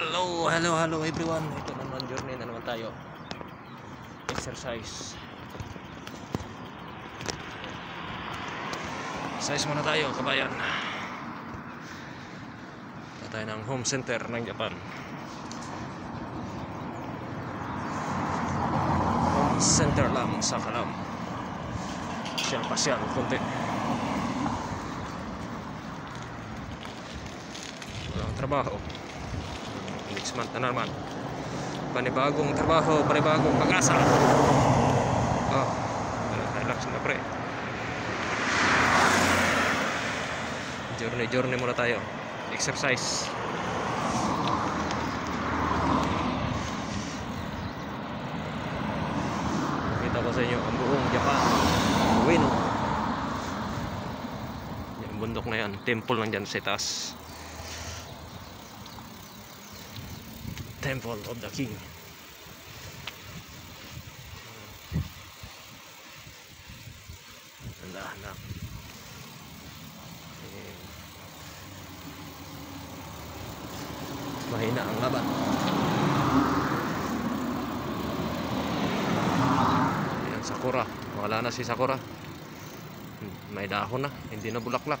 Hello, hello, hello everyone. Ito na naman journey na naman tayo. Exercise. Exercise muna tayo, kabayan. Tayo ng home center ng Japan. Home center lang sa Kalam. Pasyal-pasyal, konti. Walang trabaho next month na naman. Panibagong trabaho panibagong pag-asa. Oh relax na pre. Journey journey muna tayo. Exercise. Kita ko sa inyo ang buong Japan. Ueno yung bundok na yan temple lang dyan sa taas Temple of the King. Handa, handa. Eh, Mahina ang laban. Ayan, Sakura. Wala na si Sakura. Hmm, May dahon na. Hindi na bulaklak.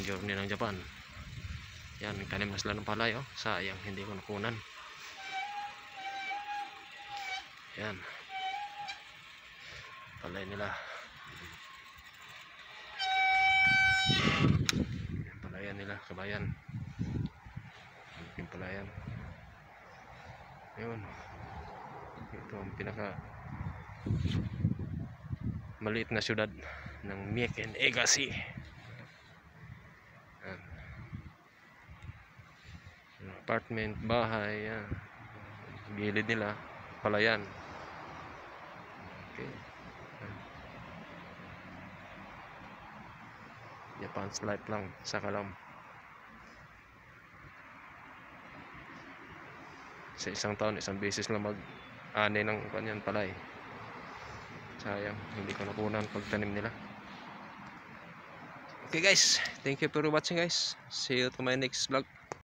yung journey ng Japan. Yan tanim na sila ng palay oh. sayang hindi ko nakunan. Yan. Palay nila. Yan palayan nila kabayan. Yung palayan. Yun ito ang pinaka maliit na syudad ng Mieken Egasi Yan. Yung apartment, bahay yan. gilid nila palayan. Okay. Japan's life lang sa Kalam. Sa isang taon isang beses lang mag ani ng kanyan palay. Sayang hindi ko nakunan pagtanim nila. Okay guys. Thank you for watching guys. See you to my next vlog